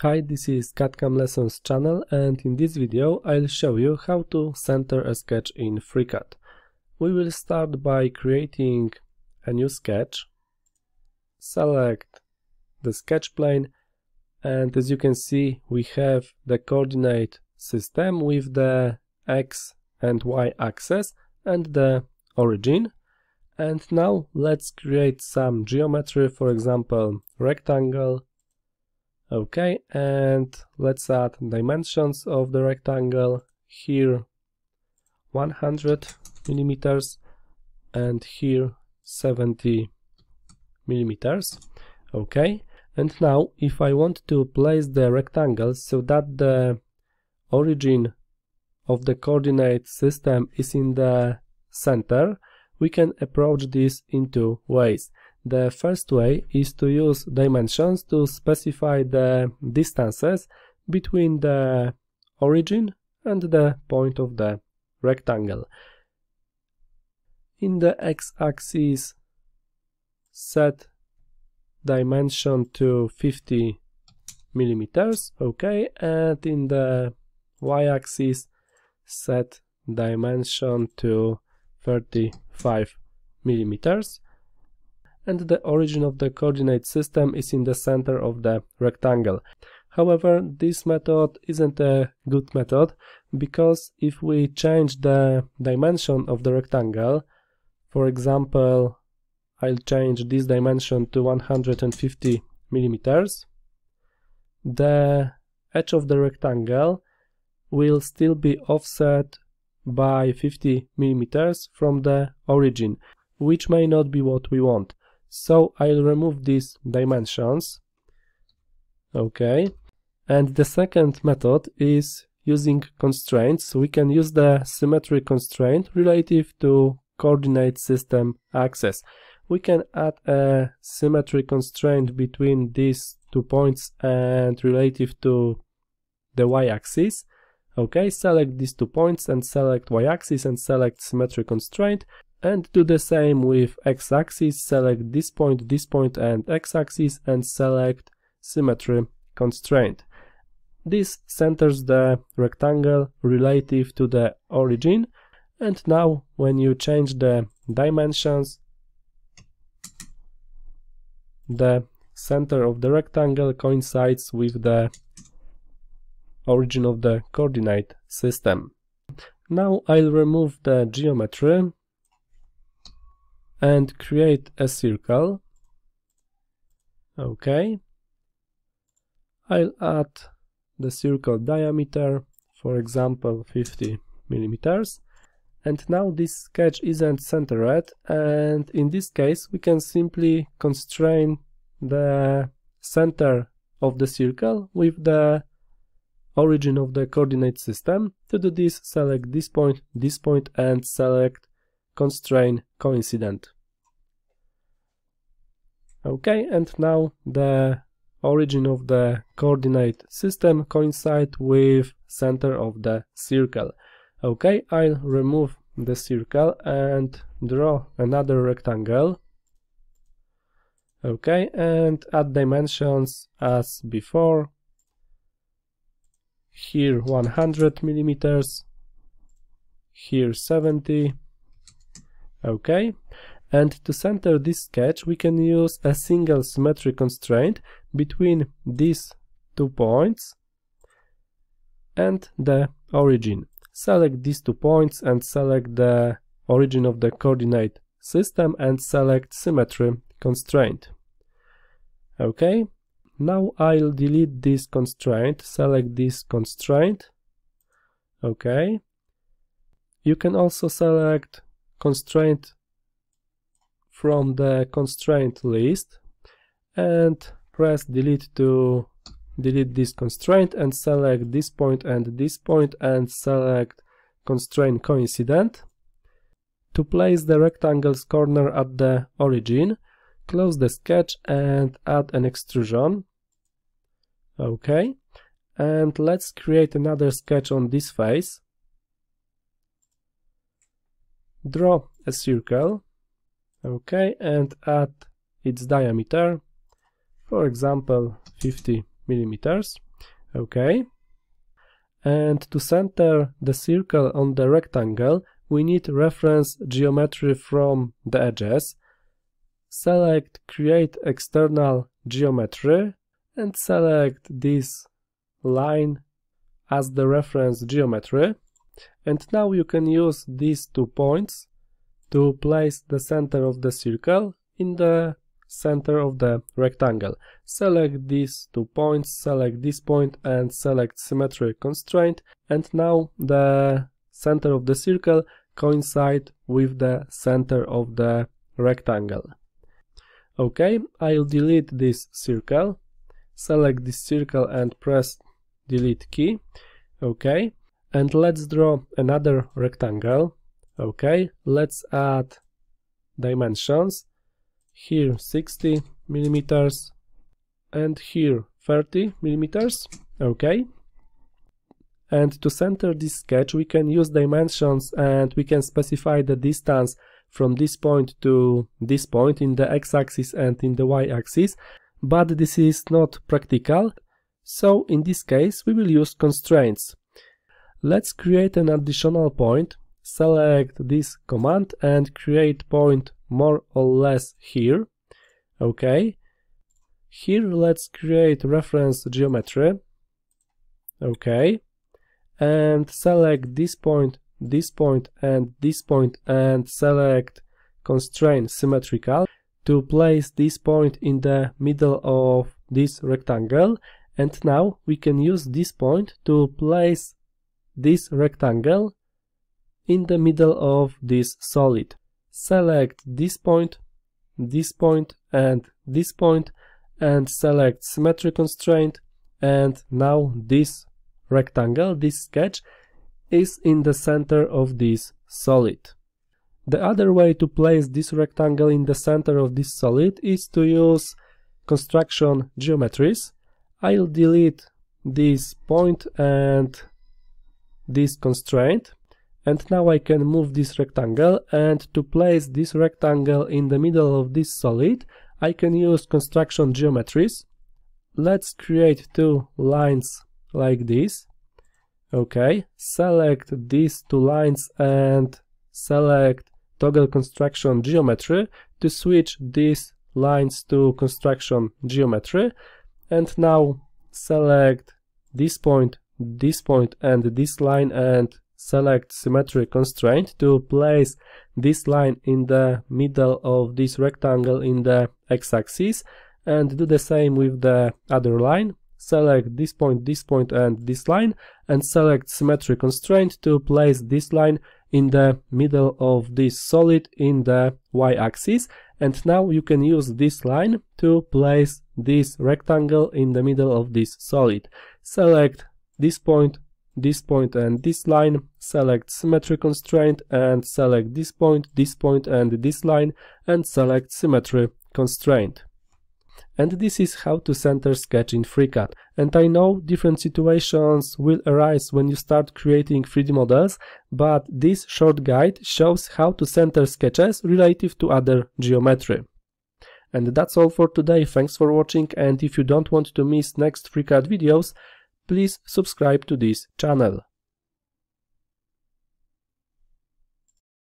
Hi, this is CAD-CAM Lessons channel and in this video I'll show you how to center a sketch in FreeCAD. We will start by creating a new sketch. Select the sketch plane and as you can see we have the coordinate system with the x and y axis and the origin. And now let's create some geometry, for example rectangle Okay, and let's add dimensions of the rectangle. Here 100 millimeters and here 70 millimeters. Okay, and now if I want to place the rectangle so that the origin of the coordinate system is in the center, we can approach this in two ways. The first way is to use dimensions to specify the distances between the origin and the point of the rectangle. In the x-axis, set dimension to 50 millimeters, okay, and in the y-axis, set dimension to 35 millimeters and the origin of the coordinate system is in the center of the rectangle. However, this method isn't a good method because if we change the dimension of the rectangle, for example, I'll change this dimension to 150 millimeters, the edge of the rectangle will still be offset by 50 millimeters from the origin, which may not be what we want. So I'll remove these dimensions. Okay. And the second method is using constraints. We can use the symmetry constraint relative to coordinate system axis. We can add a symmetry constraint between these two points and relative to the y-axis. Okay, select these two points and select y-axis and select symmetry constraint and do the same with x-axis, select this point, this point and x-axis and select symmetry constraint. This centers the rectangle relative to the origin and now when you change the dimensions the center of the rectangle coincides with the origin of the coordinate system. Now I'll remove the geometry and create a circle. Okay. I'll add the circle diameter, for example 50 millimeters. And now this sketch isn't centered and in this case we can simply constrain the center of the circle with the origin of the coordinate system. To do this, select this point, this point and select constrain coincident. Okay, and now the origin of the coordinate system coincide with center of the circle. Okay, I'll remove the circle and draw another rectangle. Okay, and add dimensions as before. Here 100 millimeters, here 70, Okay, and to center this sketch we can use a single symmetry constraint between these two points and the origin. Select these two points and select the origin of the coordinate system and select symmetry constraint. Okay, now I'll delete this constraint, select this constraint. Okay, you can also select constraint from the constraint list and press delete to delete this constraint and select this point and this point and select constraint coincident. To place the rectangle's corner at the origin, close the sketch and add an extrusion. Okay, and let's create another sketch on this face. Draw a circle, okay, and add its diameter, for example 50 millimeters. okay and to center the circle on the rectangle we need reference geometry from the edges select create external geometry and select this line as the reference geometry and now you can use these two points to place the center of the circle in the center of the rectangle. Select these two points, select this point and select symmetry constraint and now the center of the circle coincide with the center of the rectangle. Okay, I'll delete this circle, select this circle and press delete key. Okay, and let's draw another rectangle. Okay, let's add dimensions. Here 60 millimeters and here 30 millimeters. Okay. And to center this sketch we can use dimensions and we can specify the distance from this point to this point in the x-axis and in the y-axis. But this is not practical. So in this case we will use constraints let's create an additional point select this command and create point more or less here. Okay. Here let's create reference geometry. Okay. And select this point this point and this point and select constraint symmetrical to place this point in the middle of this rectangle. And now we can use this point to place this rectangle in the middle of this solid select this point, this point and this point and select symmetry constraint and now this rectangle, this sketch is in the center of this solid. The other way to place this rectangle in the center of this solid is to use construction geometries. I'll delete this point and this constraint and now I can move this rectangle and to place this rectangle in the middle of this solid I can use construction geometries. Let's create two lines like this. Okay, select these two lines and select toggle construction geometry to switch these lines to construction geometry and now select this point, this point and this line and select symmetry constraint to place this line in the middle of this rectangle in the x-axis and do the same with the other line. Select this point this point and this line and select symmetry constraint to place this line in the middle of this solid in the y-axis. And now you can use this line to place this rectangle in the middle of this solid. Select this point this point and this line, select symmetry constraint and select this point, this point and this line and select symmetry constraint. And this is how to center sketch in FreeCAD. And I know different situations will arise when you start creating 3D models, but this short guide shows how to center sketches relative to other geometry. And that's all for today, thanks for watching and if you don't want to miss next FreeCAD videos, please subscribe to this channel.